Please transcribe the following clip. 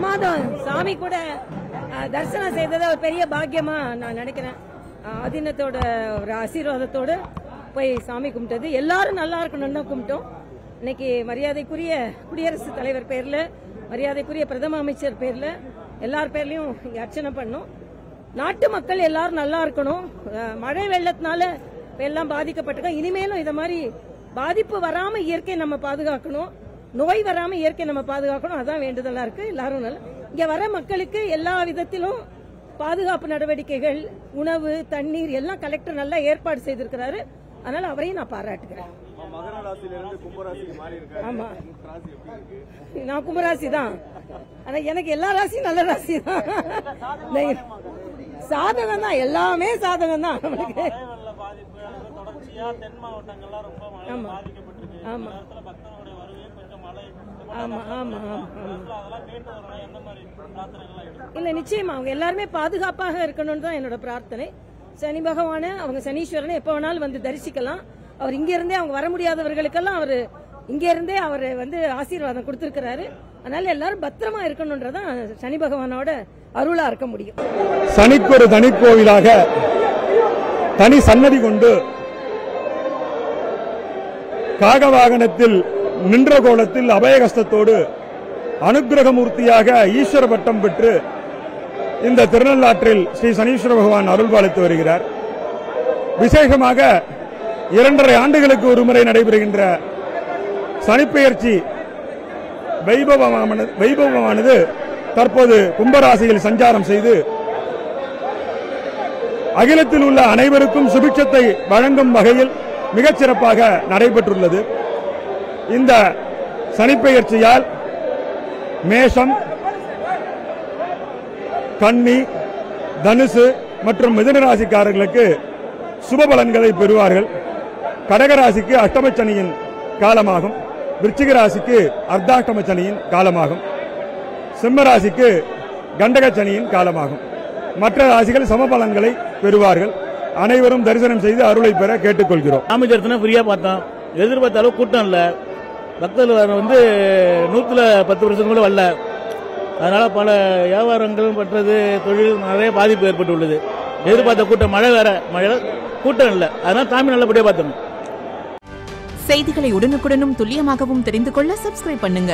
பிரமாதம் சாமி கூட தரிசனம் செய்தது ஒரு பெரிய பாக்கியமா நான் நினைக்கிறேன். ஆதீனத்தோட ஒரு ஆசீர்வாதத்தோட போய் சாமி கும்பிட்டது. எல்லாரும் நல்லா இருக்கணும்னு தான் கும்பிட்டோம். இன்னைக்கு மரியாதைக்குரிய குடியரசுத் தலைவர் பேர்ல மரியாதைக்குரிய பிரதம அமைச்சர் பேர்ல எல்லார் பேர்லயும் அர்ச்சனை பண்ணும். நாட்டு மக்கள் எல்லாரும் நல்லா இருக்கணும். மழை வெள்ளத்தினால இப்ப எல்லாம் பாதிக்கப்பட்டிருக்கோம். இனிமேலும் இதை மாதிரி பாதிப்பு வராம இயற்கை நம்ம பாதுகாக்கணும். நோய் வராம இயற்கை நம்ம பாதுகாக்கணும். அதான் வேண்டுதலா இருக்கு. எல்லாரும் நல்லா இங்க வர மக்களுக்கு எல்லா விதத்திலும் பாதுகாப்பு நடவடிக்கைகள் உணவு தண்ணீர் எல்லாம் கலெக்டர் நல்லா ஏற்பாடு செய்திருக்கிறாரு. அதனால அவரையும் நான் பாராட்டுகிறேன். ஆமா நான் கும்பராசி தான் ஆனா எனக்கு எல்லா ராசியும் நல்ல ராசி தான் சாதகம் தான் எல்லாமே சாதகம் தான் நம்மளுக்கு. வெள்ள பாதிப்பு இல்ல நிச்சயமா அவங்க எல்லாருமே பாதுகாப்பாக இருக்கணும்னு தான் என்னோட பிரார்த்தனை. சனி பகவான அவங்க சனீஸ்வரனை எப்ப வேணாலும் வந்து தரிசிக்கலாம். அவர் இங்க இருந்தே அவங்க வர முடியாதவர்களுக்கெல்லாம் அவர் இங்க இருந்தே அவர் வந்து ஆசீர்வாதம் கொடுத்திருக்கிறாரு. அதனால எல்லாரும் பத்திரமா இருக்கணும்ன்றதான் சனி பகவானோட அருளா இருக்க முடியும். சனிக்கொரு தனிக்கோவிலாக தனி சன்னதி கொண்டு காக வாகனத்தில் நின்ற கோலத்தில் அபயகஸ்தத்தோடு அனுக்கிரகமூர்த்தியாக ஈஸ்வர பட்டம் பெற்று இந்த திருநள்ளாற்றில் ஸ்ரீ சனீஸ்வர பகவான் அருள்பாலித்து வருகிறார். விசேஷமாக இரண்டரை ஆண்டுகளுக்கு ஒருமுறை நடைபெறுகின்ற சனிப்பெயர்ச்சி வைபவமானது வைபவமானது தற்போது கும்பராசியில் சஞ்சாரம் செய்து அகிலத்தில் உள்ள அனைவருக்கும் சுபிட்சத்தை வழங்கும் வகையில் மிகச்சிறப்பாக நடைபெற்றுள்ளது. இந்த சனிப்பெயர்ச்சியால் மேஷம் கன்னி தனுசு மற்றும் மிதனராசிக்காரர்களுக்கு சுப பலன்களை பெறுவார்கள். கடகராசிக்கு அஷ்டமச்சனியின் காலமாகும். விருச்சிக ராசிக்கு சனியின் காலமாகும். சிம்மராசிக்கு கண்டகச்சனியின் காலமாகும். மற்ற ராசிகள் சம பலன்களை பெறுவார்கள். அனைவரும் தரிசனம் செய்து அருளை பெற கேட்டுக்கொள்கிறோம். ராமச்சரத்தனை ஃப்ரீயா பார்த்தோம். எதிர்பார்த்த அளவு கூட்டம் இல்லை. பக்தர்கள் வந்து நூற்றில் பத்து வருஷம் கூட வரல. அதனால் பல வியாபாரங்களும் பற்றது தொழில் நிறைய பாதிப்பு ஏற்பட்டுள்ளது. எதிர்பார்த்த கூட்டம் மழை வேற மழை கூட்டம் இல்லை. அதனால் சாமி நல்லபடியாக பார்த்தோம் செய்திகளை உடனுக்குடனும் துல்லியமாகவும் தெரிந்து கொள்ள சப்ஸ்கிரைப் பண்ணுங்க.